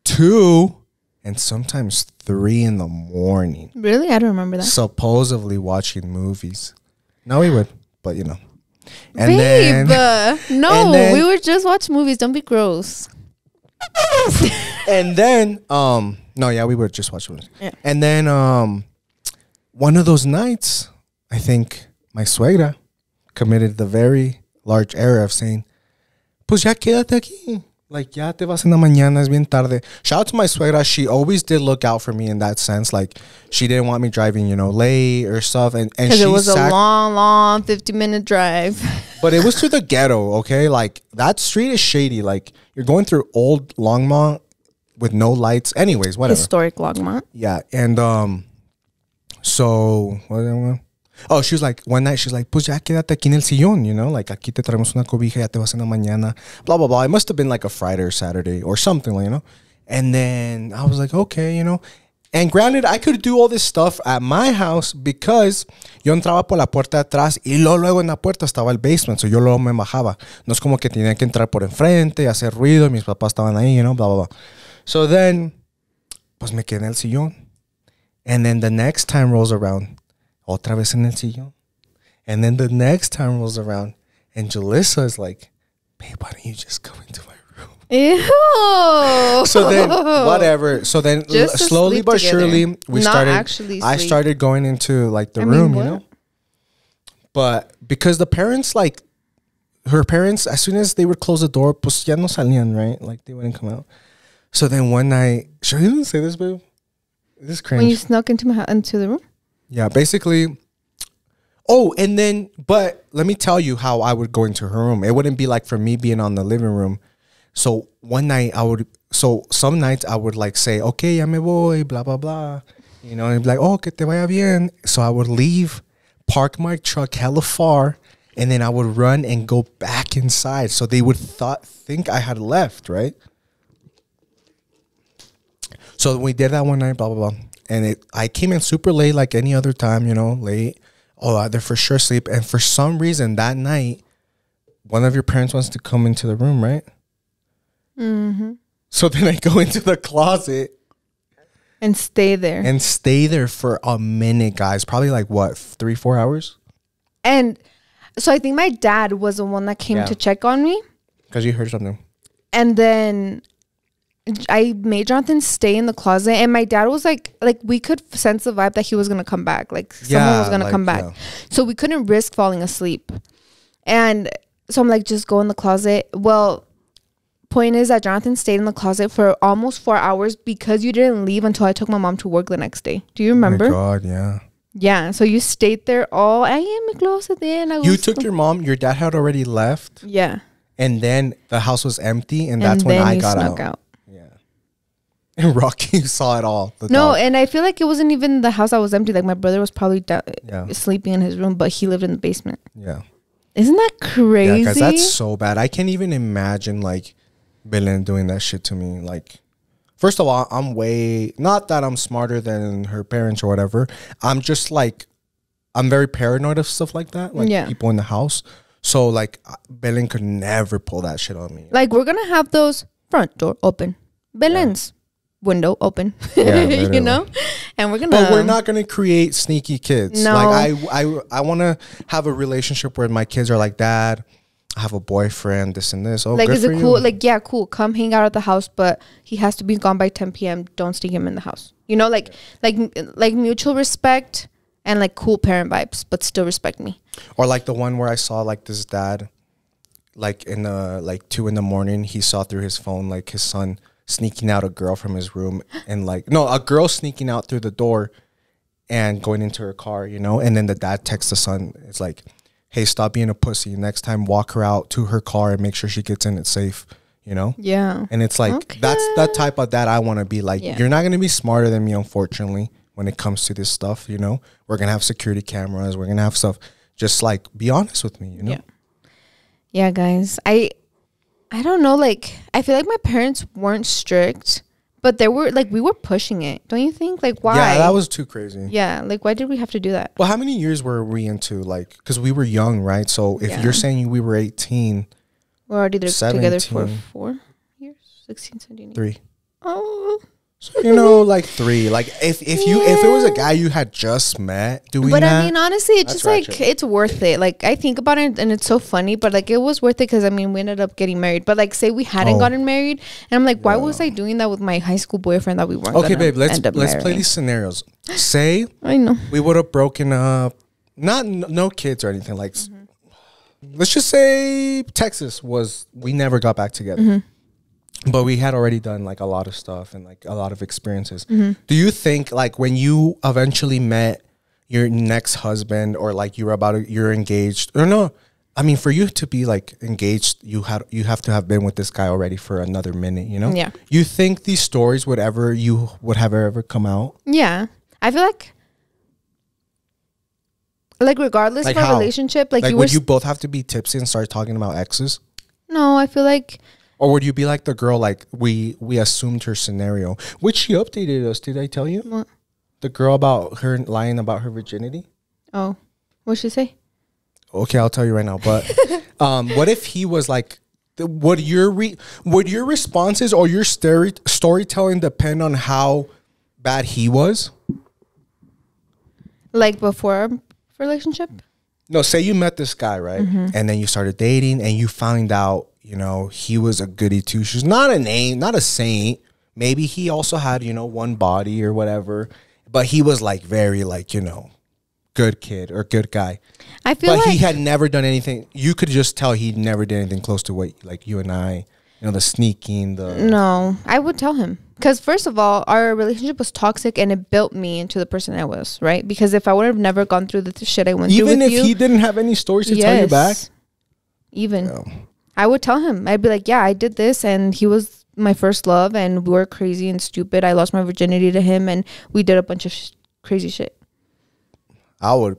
2, and sometimes 3 in the morning, Really, I don't remember that. supposedly watching movies. No, we would, but you know. And Babe, then, uh, no, then- we would just watch movies. Don't be gross. and then um no yeah we would just watch movies Yeah. and then um one of those nights i think my suegra committed the very large error of saying pues ya quédate aquí Like, ya te vas en la mañana, es bien tarde. Shout out to my suegra. She always did look out for me in that sense. Like, she didn't want me driving, you know, late or stuff. And, and she it was sac- a long, long 50 minute drive. But it was through the ghetto, okay? Like, that street is shady. Like, you're going through old Longmont with no lights. Anyways, whatever. Historic Longmont. Yeah, and um, so what did I want? Oh, she was like one night. She's like, pues ya quédate aquí en el sillón, you know, like aquí te traemos una cobija, ya te vas en la mañana, blah blah blah. It must have been like a Friday or Saturday or something, you know. And then I was like, okay, you know. And granted, I could do all this stuff at my house because yo entraba por la puerta atrás y luego, luego en la puerta estaba el basement, so yo luego me bajaba. No es como que tenía que entrar por enfrente y hacer ruido, mis papás estaban ahí, you know, blah blah blah. So then, pues me quedé en el sillón. And then the next time rolls around, otra vez en el sillón. And then the next time rolls around, and Julissa is like, babe, why don't you just come into my room? Ew. So then, whatever. So then, l- slowly but together. surely, we Not started. actually I started going into like the I mean, room, you know. But because the parents, like, her parents, as soon as they would close the door, pues ya no salían, right? Like they wouldn't come out. So then one night, should I even say this, babe? This is cringe. when you snuck into my into the room. Yeah, basically. Oh, and then, but let me tell you how I would go into her room. It wouldn't be like for me being on the living room. So one night I would, so some nights I would like say, okay, ya me voy, blah, blah, blah. You know, and be like, oh, que te vaya bien. So I would leave, park my truck hella far, and then I would run and go back inside. So they would thought, think I had left, right? So we did that one night, blah blah blah, and it. I came in super late, like any other time, you know, late. Oh, they're for sure sleep, and for some reason that night, one of your parents wants to come into the room, right? Mm-hmm. So then I go into the closet And stay there. and stay there for a minute, guys. Probably like what three, four hours, And so I think my dad was the one that came Yeah. to check on me. because you heard something. And then I made Jonathan stay in the closet. And my dad was like, like we could sense the vibe that he was gonna come back. Like someone Yeah, was gonna like, come back. yeah. So we couldn't risk falling asleep. And so I'm like, just go in the closet. Well, point is that Jonathan stayed in the closet for almost four hours because you didn't leave until I took my mom to work the next day. Do you oh remember? Oh God, yeah. Yeah. So you stayed there all. I am in closet eh, then. I You took your mom. Your dad had already left, Yeah. and then the house was empty, and that's when I got out. out. Yeah. And Rocky saw it all. No, dog. and I feel like it wasn't even the house that was empty. Like my brother was probably da- Yeah. sleeping in his room, but he lived in the basement. yeah. Isn't that Yeah, crazy? guys, that's so bad. I can't even imagine like Belen doing that shit to me. Like, first of all, I'm way not that I'm smarter than her parents or whatever. I'm just like, I'm very paranoid of stuff like that, like Yeah. people in the house. So like, Belen could never pull that shit on me. like we're gonna have those front door open, Belen's window open. Yeah, you know, and we're gonna. But we're not gonna create sneaky kids. No. Like I, I, I want to have a relationship where my kids are like, Dad, I have a boyfriend, this and this. Oh, Like, good is for it cool? you. Like, yeah, cool. Come hang out at the house, but he has to be gone by 10 p.m. Don't sneak him in the house. You know, like, like, like mutual respect and like cool parent vibes, but still respect me. Or like the one where I saw like this dad, like in the like two in the morning, he saw through his phone like his son sneaking out a girl from his room and like no a girl sneaking out through the door and going into her car, you know, and then the dad texts the son, it's like, hey, stop being a pussy. Next time, walk her out to her car and make sure she gets in it safe, you know. Yeah. And it's like that's that type of dad I want to be. Like Yeah. you're not gonna be smarter than me, unfortunately, when it comes to this stuff. You know, we're gonna have security cameras. We're gonna have stuff. Just like be honest with me. You know. Yeah. Yeah, guys. I I don't know, like I feel like my parents weren't strict, but they were like we were pushing it. Don't you think? Like why? Yeah, that was too crazy. Yeah, like why did we have to do that? Well, how many years were we into? Like, because we were young, right? So if Yeah. you're saying we were 18, We're already there together for 4 years, 16, 17. three. Oh. You know, like three. Like if if you if it was a guy you had just met doing But that, I mean, honestly, it's just like it's worth it. Like I think about it, and it's so funny. But like it was worth it because I mean, we ended up getting married. But like, say we hadn't Oh. gotten married, and I'm like, why was I doing that with my high school boyfriend that we weren't? okay, babe. Let's let's play these scenarios. Say I know. we would have broken up. Not no kids or anything. Like, s- mm-hmm. let's just say Texas was. We never got back together. Mm-hmm. But we had already done like a lot of stuff and like a lot of experiences. Mm-hmm. Do you think like when you eventually met your next husband or like you were about to, you're engaged or no? I mean, for you to be like engaged, you had you have to have been with this guy already for another minute. You know? Yeah. You think these stories would ever you would have ever come out? Yeah. I feel like like regardless Like of our how? relationship, like, Like, you would you both have to be tipsy and start talking about exes? No, I feel like Or would you be like the girl like we we assumed her scenario, which she updated us? Did I tell you? What? The girl about her lying about her virginity. oh, what'd she say? Okay, I'll tell you right now. But um, what if he was like? Would your re- would your responses or your story storytelling depend on how bad he was? Like before relationship? No, say you met this guy, right? And then you started dating and you found out, you know, he was a goody two shoes. Not a name, not a saint. Maybe he also had, you know, one body or whatever. But he was like very like, you know, good kid or good guy. I feel But like he had never done anything. You could just tell he never did anything close to what like you and I, you know, the sneaking, the no, I would tell him. Because first of all, our relationship was toxic and it built me into the person I was, right? Because if I would have never gone through the th- shit I went through even if you, he didn't have any stories to tell you back. Even. I would tell him. I'd be like, "Yeah, I did this, and he was my first love, and we were crazy and stupid. I lost my virginity to him, and we did a bunch of sh- crazy shit." I would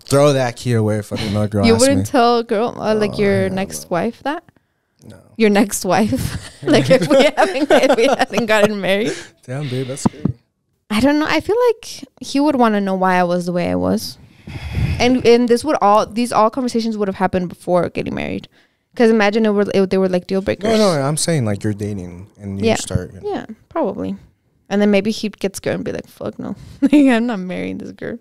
throw that key away if another girl you wouldn't me. tell a girl uh, like Oh, your next wife that No. your next wife, like if we haven't if we hadn't gotten married. Damn, babe, that's scary. I don't know. I feel like he would want to know why I was the way I was, and and this would all these all conversations would have happened before getting married. Because imagine it were it, they were like deal breakers. No, no, I'm saying like you're dating and you Yeah. start. You know, Yeah, probably. And then maybe he'd get scared and be like, "Fuck no, I'm not marrying this girl."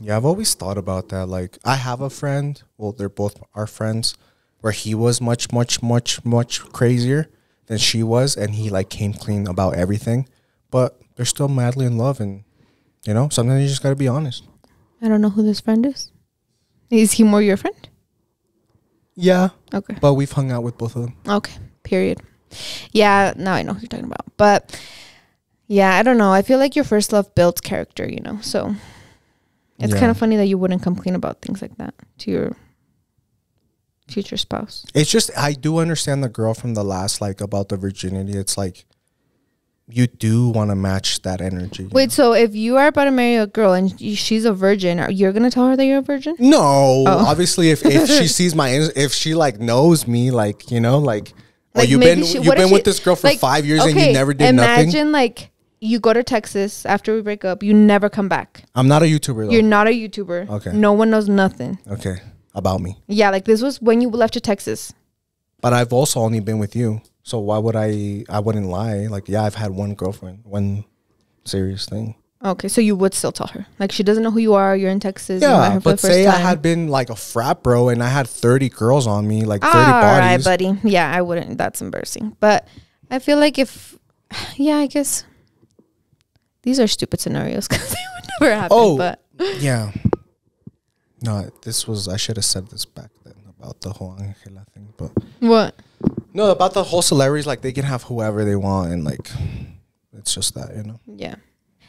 Yeah, I've always thought about that. Like, I have a friend. Well, they're both our friends, where he was much, much, much, much crazier than she was, and he like came clean about everything. But they're still madly in love, and you know, sometimes you just gotta be honest. I don't know who this friend is. Is he more your friend? Yeah, Okay. but we've hung out with both of them. Okay. Period. Yeah. Now I know who you're talking about. But yeah, I don't know. I feel like your first love builds character. You know, so it's Yeah. kind of funny that you wouldn't come clean about things like that to your future spouse. It's just I do understand the girl from the last like about the virginity. It's like you do want to match that energy. Wait. So if you are about to marry a girl and she's a virgin, are you're gonna tell her that you're a virgin? No, Oh. obviously, if, if she sees my, if she like knows me, like you know, like, oh, Like, you've been she- you've been she- with this girl for like, five years and you never did imagine nothing. Imagine like you go to Texas after we break up, you never come back. I'm not a YouTuber You're not a YouTuber. Okay. No one knows nothing. okay, about me, Yeah, like this was when you left to Texas. but I've also only been with you, so why would I? I wouldn't lie. Like, yeah, I've had one girlfriend, one serious thing. Okay, so you would still tell her. Like she doesn't know who you are, you're in Texas. Yeah, but say I had been like a frat bro and I had 30 girls on me, like 30 All right, bodies. buddy. Yeah, I wouldn't. That's embarrassing. But I feel like if, yeah, I guess these are stupid scenarios because they would never happen. Oh. but Yeah. No, this was I should have said this back then about the whole Angela thing, but what? No, about the whole celebrities like they can have whoever they want and like it's just that, you know. Yeah.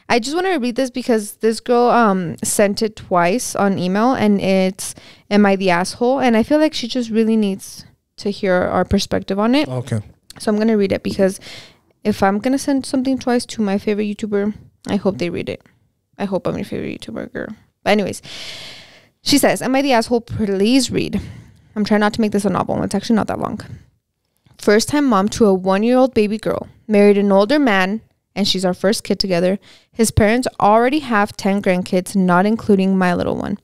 I just want to read this because this girl um sent it twice on email and it's am I the asshole? And I feel like she just really needs to hear our perspective on it. Okay. So I'm going to read it because if I'm going to send something twice to my favorite YouTuber, I hope they read it. I hope I'm your favorite YouTuber girl. But anyways, she says, Am I the asshole? Please read. I'm trying not to make this a novel. It's actually not that long. First time mom to a one year old baby girl, married an older man, and she's our first kid together. His parents already have 10 grandkids, not including my little one.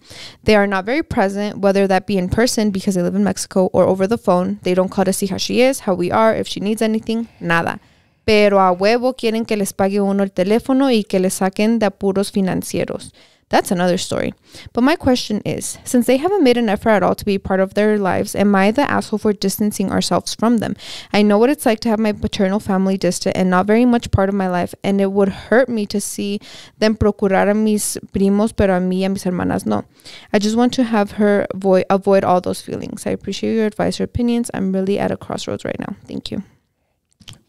They are not very present, whether that be in person because they live in Mexico or over the phone. They don't call to see how she is, how we are, if she needs anything, nada. Pero a huevo quieren que les pague uno el teléfono y que les saquen de apuros financieros. That's another story. But my question is since they haven't made an effort at all to be part of their lives, am I the asshole for distancing ourselves from them? I know what it's like to have my paternal family distant and not very much part of my life, and it would hurt me to see them procurar a mis primos, pero a mí y a mis hermanas no. I just want to have her avoid, avoid all those feelings. I appreciate your advice or opinions. I'm really at a crossroads right now. Thank you.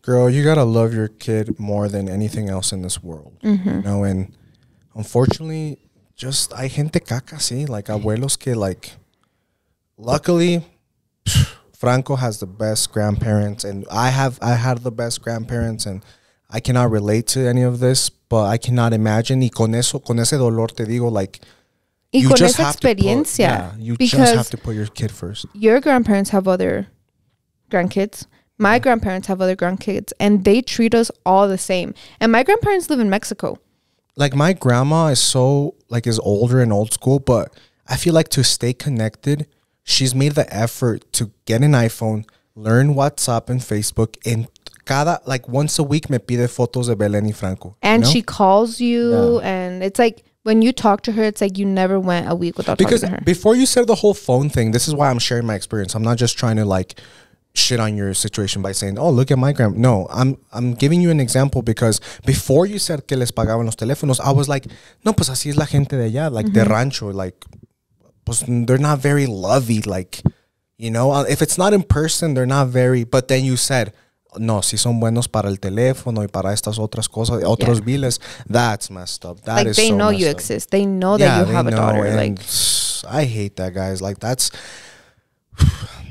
girl, you gotta love your kid more than anything else in this world. You mm-hmm. know, and unfortunately, just hay gente caca, sí, like abuelos que like. Luckily, Franco has the best grandparents, and I have I had the best grandparents, and I cannot relate to any of this, but I cannot imagine. Y con eso, con ese dolor, te digo, like. Y you con just have to put- experiencia, yeah, you just have to put your kid first. your grandparents have other grandkids. My grandparents have other grandkids, and they treat us all the same. And my grandparents live in Mexico. Like my grandma is so like is older and old school, but I feel like to stay connected, she's made the effort to get an iPhone, learn WhatsApp and Facebook, and cada like once a week me pide fotos de Belén y Franco. you And know? she calls you, Yeah. and it's like when you talk to her, it's like you never went a week without because talking to her. before you said the whole phone thing, this is why I'm sharing my experience. I'm not just trying to like shit on your situation by saying, "Oh, look at my grand." No, I'm I'm giving you an example because before you said que les pagaban los teléfonos, I was like, "No, pues así es la gente de allá, like de rancho, like pues they're not very lovey, like you know, uh, if it's not in person, they're not very." But then you said. No, si son buenos para el teléfono y para estas otras cosas, otros biles. That's messed up. That like is they so know you up. exist. They know that you they have a daughter. Like I hate that, guys. Like that's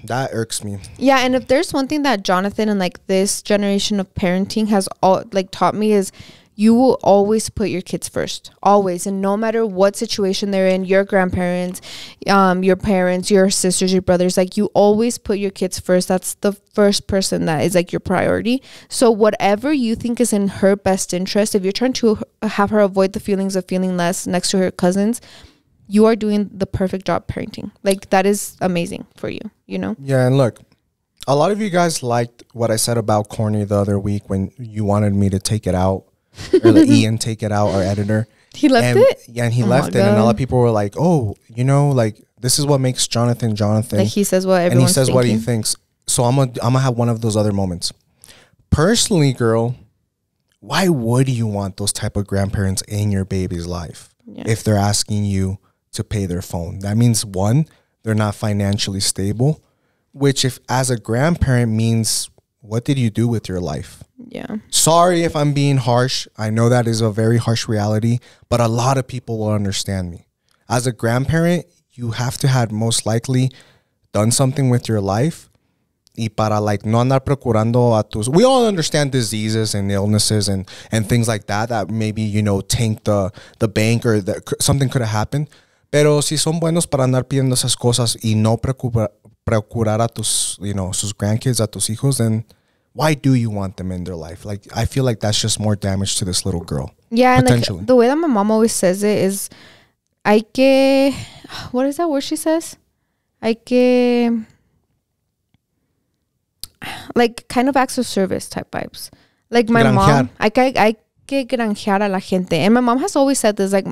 that irks me. Yeah, and if there's one thing that Jonathan and like this generation of parenting has all like taught me is you will always put your kids first. Always. And no matter what situation they're in, your grandparents, um, your parents, your sisters, your brothers, like you always put your kids first. That's the first person that is like your priority. So whatever you think is in her best interest, if you're trying to have her avoid the feelings of feeling less next to her cousins, you are doing the perfect job parenting. Like that is amazing for you, you know? Yeah, and look, a lot of you guys liked what I said about corny the other week when you wanted me to take it out, or let Ian take it out, our editor. He left and, it? Yeah, and he Oh left it, and a lot of people were like, "Oh, you know, like this is what makes Jonathan Jonathan." Like he says what and he says what he thinks. So I'm gonna I'm gonna have one of those other moments. Personally, girl, why would you want those type of grandparents in your baby's life Yeah. if they're asking you to pay their phone? That means one, they're not financially stable, which if as a grandparent means what did you do with your life? Yeah. Sorry if I'm being harsh. I know that is a very harsh reality, but a lot of people will understand me. As a grandparent, you have to have most likely done something with your life. Y para like no andar procurando a tus. We all understand diseases and illnesses and and things like that that maybe you know tank the the bank or that something could have happened. Pero si son buenos para andar pidiendo esas cosas y no preocupa- procurar a tus you know sus grandkids a tus hijos, then why do you want them in their life? Like I feel like that's just more damage to this little girl. Yeah, and like the way that my mom always says it is hay que what is that word she says? Hay que like kind of acts of service type vibes. Like my mom, hay que, hay que granjear a la gente. And my mom has always said this like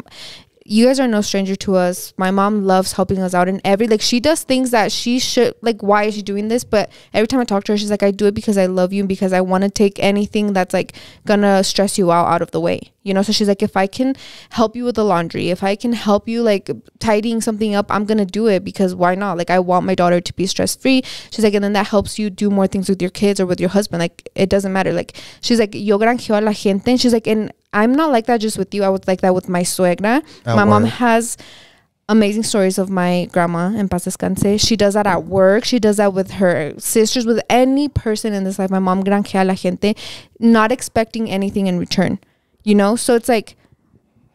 you guys are no stranger to us. My mom loves helping us out in every like she does things that she should like why is she doing this? But every time I talk to her, she's like, I do it because I love you and because I want to take anything that's like gonna stress you out out of the way. You know, so she's like, if I can help you with the laundry, if I can help you like tidying something up, I'm gonna do it because why not? Like I want my daughter to be stress free. She's like, and then that helps you do more things with your kids or with your husband. Like it doesn't matter. Like she's like, yo granjeo a la gente. And she's like, and I'm not like that just with you. I was like that with my suegra. At my mom has amazing stories of my grandma in paz descanse. She does that at work. She does that with her sisters, with any person in this life. My mom granjea a la gente, not expecting anything in return. You know, so it's like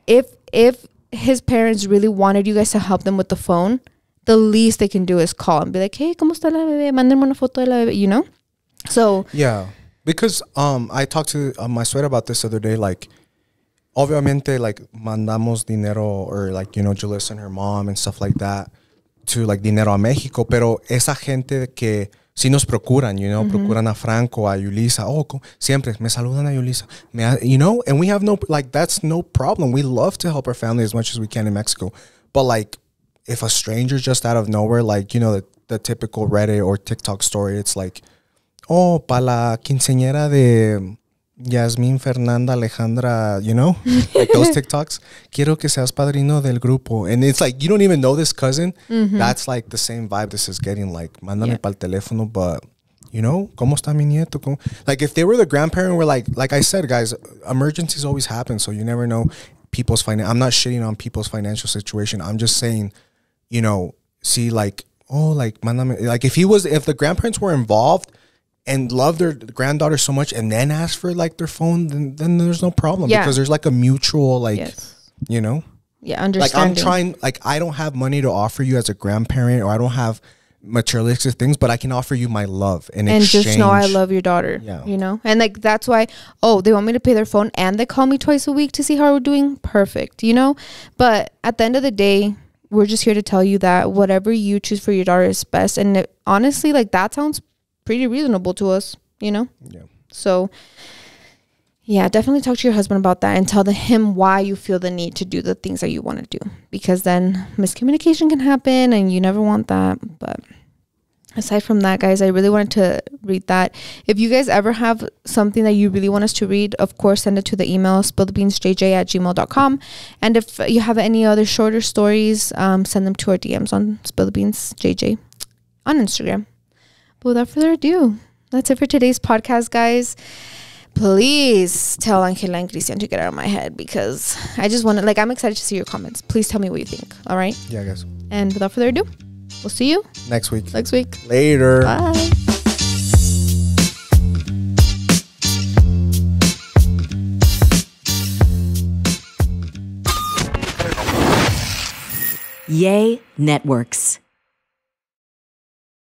if if his parents really wanted you guys to help them with the phone, the least they can do is call and be like, "Hey, cómo está la bebé? Mándenme una foto de la bebé." You know, so Yeah, because um, I talked to uh, my sweat about this the other day. Like, obviamente, like mandamos dinero or like you know Julissa and her mom and stuff like that to like dinero a México. Pero esa gente que sí nos procuran, you know, procuran a Franco, a Yulisa. Oh, siempre me saludan a Yulisa. Me you know, and we have no like that's no problem. We love to help our family as much as we can in Mexico. But like, if a stranger just out of nowhere, like you know the the typical Reddit or TikTok story, it's like oh, para la quinceañera de Yasmin Fernanda Alejandra, you know, like those TikToks. Quiero que seas padrino del grupo. And it's like, you don't even know this cousin. Mm-hmm. That's like the same vibe this is getting. Like, mándame Yeah. pa'l teléfono, but, you know, ¿cómo está mi nieto? ¿Cómo? Like if they were the grandparent, we're like, like I said, guys, emergencies always happen, so you never know people's finan. I'm not shitting on people's financial situation. I'm just saying, you know, see, like, oh, like, mándame- like if he was, if the grandparents were involved and love their granddaughter so much, and then ask for like their phone, then then there's no problem Yeah. because there's like a mutual, like, Yes. you know Yeah, understanding. like. I'm trying like I don't have money to offer you as a grandparent or I don't have materialistic things, but I can offer you my love in and exchange. just know I love your daughter. Yeah. You know? And like that's why oh, they want me to pay their phone and they call me twice a week to see how we're doing. Perfect. You know? But at the end of the day, we're just here to tell you that whatever you choose for your daughter is best. And it, honestly, like that sounds pretty reasonable to us, you know? Yeah. So yeah, definitely talk to your husband about that and tell the, him why you feel the need to do the things that you want to do because then miscommunication can happen and you never want that. But aside from that, guys, I really wanted to read that. If you guys ever have something that you really want us to read, of course, send it to the email spillthebeansjj at gmail.com. And if you have any other shorter stories, um, send them to our DMs on spillthebeansjj on Instagram. But without further ado, that's it for today's podcast, guys please tell Angela and Christian to get out of my head because I just want to, like, I'm excited to see your comments. Please tell me what you think. All right. Yeah, guys. And without further ado, we'll see you Next week. next week. Later. Bye. Yay Networks.